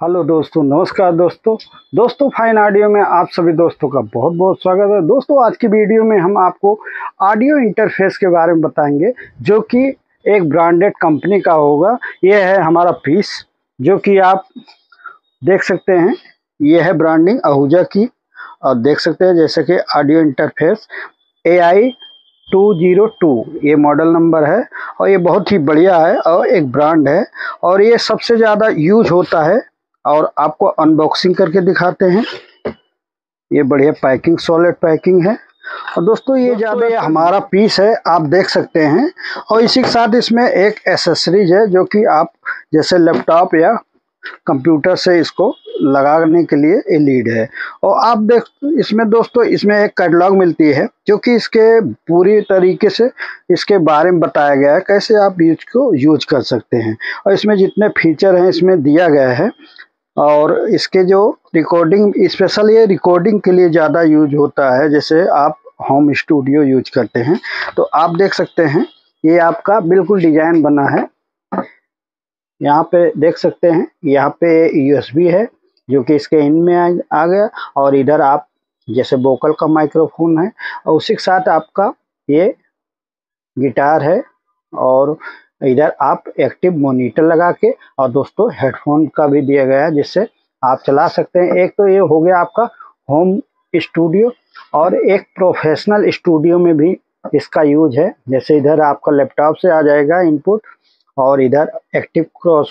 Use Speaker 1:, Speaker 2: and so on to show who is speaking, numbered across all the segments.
Speaker 1: Hello दोस्तों, नमस्कार दोस्तों। दोस्तों, फाइन ऑडियो में आप सभी दोस्तों का बहुत बहुत स्वागत है। दोस्तों, आज की वीडियो में हम आपको ऑडियो इंटरफेस के बारे में बताएँगे, जो कि एक ब्रांडेड कंपनी का होगा। ये है हमारा पीस, जो कि आप देख सकते हैं। यह है ब्रांडिंग आहूजा की। और देख सकते हैं, जैसे कि audio interface A I two zero two, ये मॉडल नंबर है। और ये बहुत ही बढ़िया है और एक ब्रांड है। और ये सबसे ज़्यादा यूज़ होता है और आपको अनबॉक्सिंग करके दिखाते हैं। ये बढ़िया पैकिंग सॉलिड पैकिंग है। और दोस्तों ये ज़्यादा हमारा पीस है आप देख सकते हैं। और इसी के साथ इसमें एक एसेसरीज है जो कि आप जैसे लैपटॉप या कंप्यूटर से इसको लगाने के लिए ये लीड है। और आप देख इसमें दोस्तों इसमें एक कैटलॉग मिलती है जो कि इसके पूरी तरीके से इसके बारे में बताया गया है कैसे आप इसको यूज़ कर सकते हैं। और इसमें जितने फीचर हैं इसमें दिया गया है। और इसके जो रिकॉर्डिंग स्पेशल ये रिकॉर्डिंग के लिए ज़्यादा यूज़ होता है जैसे आप होम स्टूडियो यूज़ करते हैं तो आप देख सकते हैं ये आपका बिल्कुल डिज़ाइन बना है। यहाँ पे देख सकते हैं यहाँ पे यूएसबी है जो कि इसके इन में आ, गया और इधर आप जैसे वोकल का माइक्रोफोन है और उसी के साथ आपका ये गिटार है और इधर आप एक्टिव मॉनिटर लगा के और दोस्तों हेडफोन का भी दिया गया है, जिससे आप चला सकते हैं। एक तो ये हो गया आपका होम स्टूडियो और एक प्रोफेशनल स्टूडियो में भी इसका यूज़ है। जैसे इधर आपका लैपटॉप से आ जाएगा इनपुट और इधर एक्टिव क्रॉस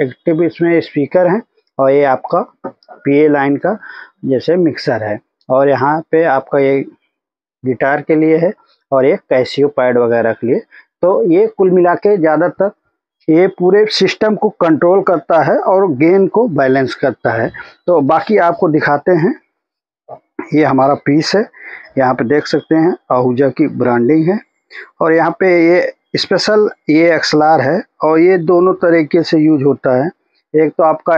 Speaker 1: एक्टिव इसमें स्पीकर हैं और ये आपका पीए लाइन का जैसे मिक्सर है। और यहाँ पे आपका ये गिटार के लिए है और ये कैसियो पैड वगैरह के लिए तो ये कुल मिला के ज़्यादातर ये पूरे सिस्टम को कंट्रोल करता है और गेन को बैलेंस करता है। तो बाकी आपको दिखाते हैं। ये हमारा पीस है। यहाँ पे देख सकते हैं, आहूजा की ब्रांडिंग है। और यहाँ पे ये स्पेशल ये एक्सलार है और ये दोनों तरीके से यूज़ होता है। एक तो आपका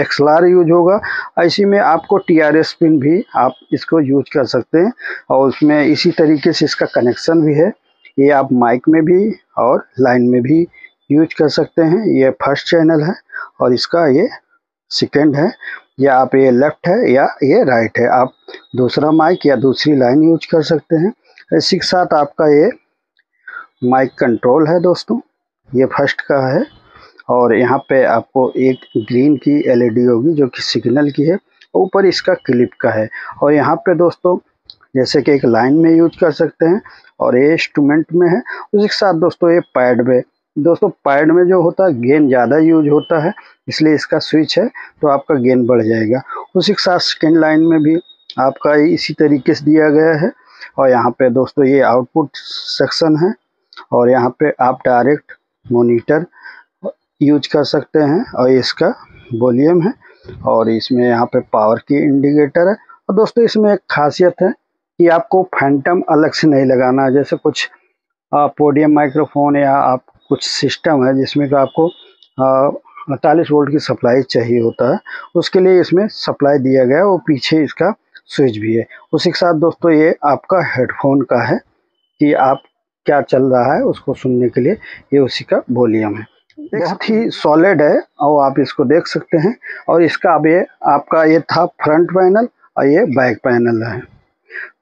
Speaker 1: एक्सलार यूज़ होगा। इसी में आपको टी आर एस पिन भी आप इसको यूज़ कर सकते हैं और उसमें इसी तरीके से इसका कनेक्शन भी है। ये आप माइक में भी और लाइन में भी यूज़ कर सकते हैं। ये फ़र्स्ट चैनल है और इसका ये सेकेंड है। या आप ये लेफ़्ट है या ये राइट है। आप दूसरा माइक या दूसरी लाइन यूज़ कर सकते हैं। इसी के साथ आपका ये माइक कंट्रोल है दोस्तों। ये फ़र्स्ट का है और यहाँ पे आपको एक ग्रीन की एलईडी होगी जो कि सिग्नल की है। ऊपर इसका क्लिप का है। और यहाँ पे दोस्तों जैसे कि एक लाइन में यूज़ कर सकते हैं और ये इंस्ट्रूमेंट में है। उसी के साथ दोस्तों ये पैड में, दोस्तों पैड में जो होता है गेन ज़्यादा यूज़ होता है, इसलिए इसका स्विच है तो आपका गेन बढ़ जाएगा। उसी के साथ सेकेंड लाइन में भी आपका इसी तरीके से दिया गया है। और यहाँ पे दोस्तों ये आउटपुट सेक्शन है और यहाँ पे आप डायरेक्ट मोनीटर यूज़ कर सकते हैं और इसका वॉल्यूम है। और इसमें यहाँ पे पावर की इंडिकेटर है। और दोस्तों इसमें एक खासियत है कि आपको फैंटम अलग से नहीं लगाना जैसे कुछ पोडियम माइक्रोफोन या आप कुछ सिस्टम है जिसमें कि आपको अड़तालीस वोल्ट की सप्लाई चाहिए होता है। उसके लिए इसमें सप्लाई दिया गया है और पीछे इसका स्विच भी है। उसी के साथ दोस्तों ये आपका हेडफोन का है कि आप क्या चल रहा है उसको सुनने के लिए ये उसी का वॉल्यूम है। बहुत ही सॉलिड है और आप इसको देख सकते हैं। और इसका अब ये आपका ये था फ्रंट पैनल और ये बैक पैनल है।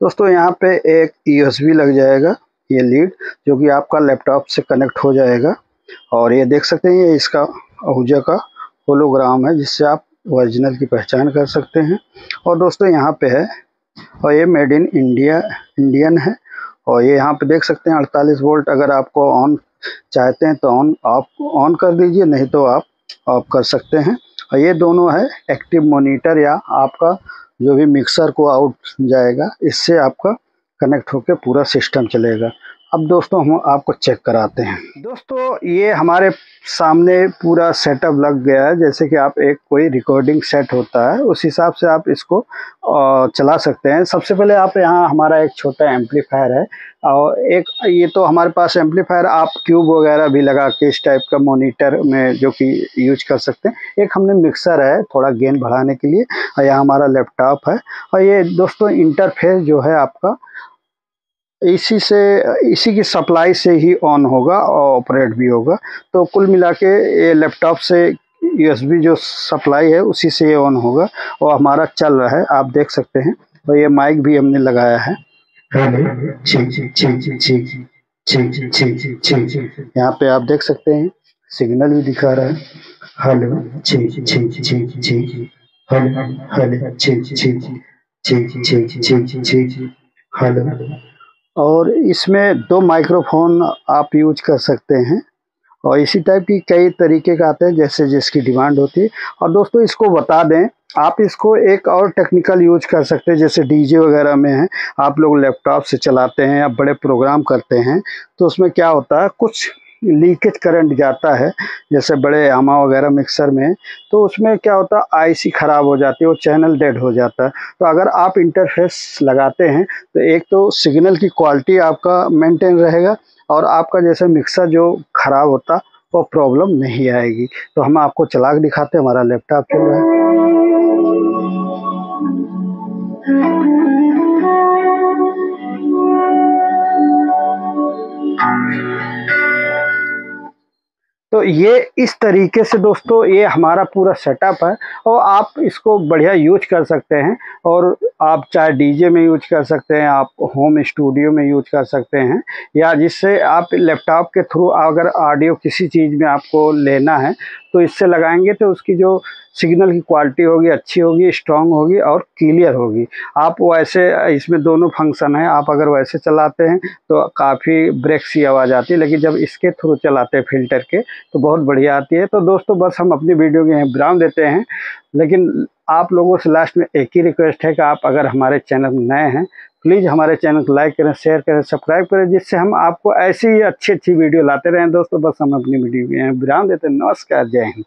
Speaker 1: दोस्तों, यहाँ पे एक यूएसबी लग जाएगा, ये लीड जो कि आपका लैपटॉप से कनेक्ट हो जाएगा। और ये देख सकते हैं, ये इसका आहूजा का होलोग्राम है, जिससे आप ओरिजिनल की पहचान कर सकते हैं। और दोस्तों, यहाँ पे है, और ये मेड इन इंडिया इंडियन है। और ये यहाँ पे देख सकते हैं 48 वोल्ट अगर आपको ऑन चाहते हैं तो ऑन आप ऑन कर दीजिए, नहीं तो आप ऑफ़ कर सकते हैं। और ये दोनों है एक्टिव मोनीटर या आपका जो भी मिक्सर को आउट जाएगा इससे आपका कनेक्ट होकर पूरा सिस्टम चलेगा। अब दोस्तों हम आपको चेक कराते हैं। दोस्तों, ये हमारे सामने पूरा सेटअप लग गया है, जैसे कि आप एक कोई रिकॉर्डिंग सेट होता है, उस हिसाब से आप इसको चला सकते हैं। सबसे पहले आप यहाँ हमारा एक छोटा एम्पलीफायर है, और एक, ये तो हमारे पास एम्पलीफायर आप क्यूब वगैरह भी लगा के इस टाइप का मोनीटर में जो कि यूज़ कर सकते हैं। एक हमने मिक्सर है, थोड़ा गेंद बढ़ाने के लिए, और यहाँ हमारा लैपटॉप है। और ये दोस्तों इंटरफेस जो है आपका इसी से इसी की सप्लाई से ही ऑन होगा और ऑपरेट भी होगा तो कुल मिला के ये लैपटॉप से यूएसबी जो सप्लाई है उसी से ये ऑन होगा और हमारा चल रहा है आप देख सकते हैं और ये माइक भी हमने लगाया है यहाँ पे आप देख सकते हैं सिग्नल भी दिखा रहा है हेलो हेलो और इसमें दो माइक्रोफोन आप यूज़ कर सकते हैं। और इसी टाइप की कई तरीके का आते हैं, जैसे जिसकी डिमांड होती है। और दोस्तों, इसको बता दें, आप इसको एक और टेक्निकल यूज़ कर सकते हैं, जैसे डीजे वगैरह में है। आप लोग लैपटॉप से चलाते हैं या बड़े प्रोग्राम करते हैं तो उसमें क्या होता है, कुछ लीकेज करंट जाता है, जैसे बड़े आमा वगैरह मिक्सर में तो उसमें क्या होता है, आईसी ख़राब हो जाती है, वो चैनल डेड हो जाता है। तो अगर आप इंटरफेस लगाते हैं तो एक तो सिग्नल की क्वालिटी आपका मेंटेन रहेगा और आपका जैसे मिक्सर जो ख़राब होता, वो प्रॉब्लम नहीं आएगी। तो हम आपको चला दिखाते हैं, हमारा लैपटॉप चल रहा है? तो ये इस तरीके से दोस्तों ये हमारा पूरा सेटअप है और आप इसको बढ़िया यूज़ कर सकते हैं और आप चाहे डीजे में यूज़ कर सकते हैं, आप होम स्टूडियो में यूज़ कर सकते हैं या जिससे आप लैपटॉप के थ्रू अगर ऑडियो किसी चीज़ में आपको लेना है तो इससे लगाएँगे तो उसकी जो सिग्नल की क्वालिटी होगी, अच्छी होगी स्ट्रांग होगी और क्लियर होगी। आप वैसे इसमें दोनों फ़ंक्शन हैं, आप अगर वैसे चलाते हैं तो काफ़ी ब्रेक सी आवाज़ आती है, लेकिन जब इसके थ्रू चलाते हैं फ़िल्टर के तो बहुत बढ़िया आती है। तो दोस्तों, बस हम अपनी वीडियो के विराम देते हैं। लेकिन आप लोगों से लास्ट में एक ही रिक्वेस्ट है कि आप अगर हमारे चैनल में नए हैं प्लीज़ हमारे चैनल को लाइक करें शेयर करें सब्सक्राइब करें, जिससे हम आपको ऐसी ही अच्छी अच्छी वीडियो लाते रहें। दोस्तों, बस हम अपनी वीडियो के विराम देते हैं। नमस्कार, जय हिंद।